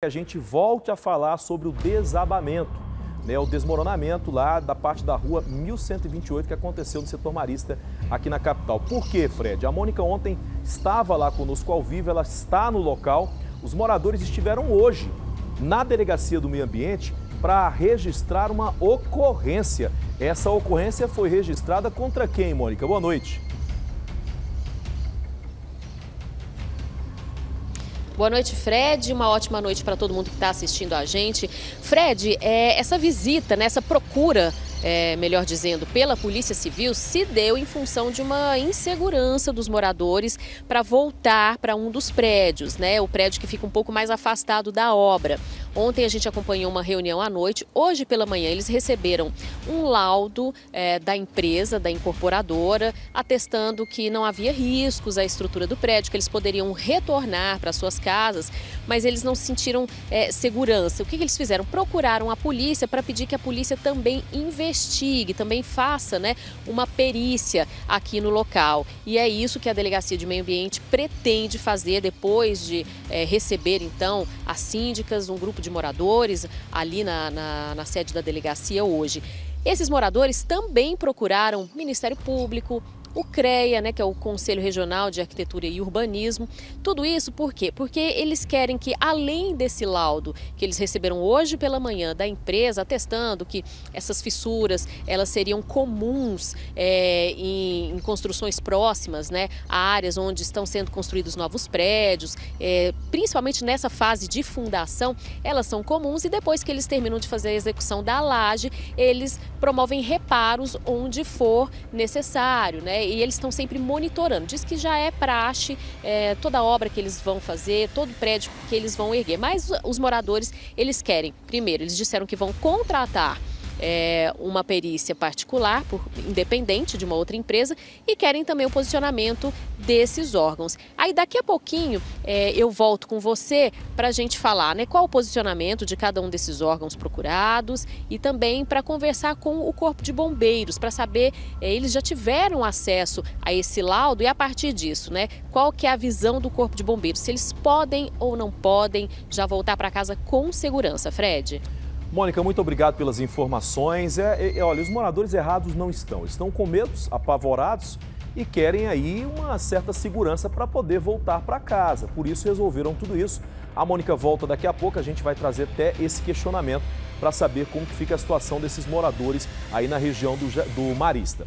a gente volte a falar sobre o desabamento, né, o desmoronamento lá da parte da rua 1128 que aconteceu no setor marista aqui na capital. Por quê, Fred? A Mônica ontem estava lá conosco ao vivo, ela está no local. Os moradores estiveram hoje na Delegacia do Meio Ambiente para registrar uma ocorrência. Essa ocorrência foi registrada contra quem, Mônica? Boa noite. Boa noite, Fred. Uma ótima noite para todo mundo que está assistindo a gente. Fred, é, essa visita, né, essa procura é, melhor dizendo, pela Polícia Civil, se deu em função de uma insegurança dos moradores para voltar para um dos prédios, né? O prédio que fica um pouco mais afastado da obra. Ontem a gente acompanhou uma reunião à noite. Hoje pela manhã eles receberam um laudo é, da empresa, da incorporadora, atestando que não havia riscos à estrutura do prédio, que eles poderiam retornar para suas casas, mas eles não sentiram é, segurança. O que, que eles fizeram? Procuraram a polícia para pedir que a polícia também investigue, também faça né, uma perícia aqui no local. E é isso que a Delegacia de Meio Ambiente pretende fazer depois de é, receber então as síndicas, um grupo de de moradores ali na, na, na sede da delegacia hoje. Esses moradores também procuraram Ministério Público, o CREA, né, que é o Conselho Regional de Arquitetura e Urbanismo. Tudo isso por quê? Porque eles querem que, além desse laudo que eles receberam hoje pela manhã da empresa, atestando que essas fissuras elas seriam comuns é, em, em, construções próximas né, a áreas onde estão sendo construídos novos prédios, é, principalmente nessa fase de fundação, elas são comuns e depois que eles terminam de fazer a execução da laje, eles promovem reparos onde for necessário, né? e eles estão sempre monitorando. Diz que já é praxe é, toda obra que eles vão fazer, todo prédio que eles vão erguer. Mas os moradores, eles querem, primeiro, eles disseram que vão contratar é, uma perícia particular, por, independente de uma outra empresa, e querem também o posicionamento desses órgãos. Aí daqui a pouquinho é, eu volto com você para a gente falar né, qual o posicionamento de cada um desses órgãos procurados e também para conversar com o Corpo de Bombeiros, para saber, é, eles já tiveram acesso a esse laudo e a partir disso, né, qual que é a visão do Corpo de Bombeiros, se eles podem ou não podem já voltar para casa com segurança. Fred? Mônica, muito obrigado pelas informações. É, é, olha, os moradores errados não estão. Estão com medos, apavorados e querem aí uma certa segurança para poder voltar para casa. Por isso resolveram tudo isso. A Mônica volta daqui a pouco, a gente vai trazer até esse questionamento para saber como que fica a situação desses moradores aí na região do, do Marista.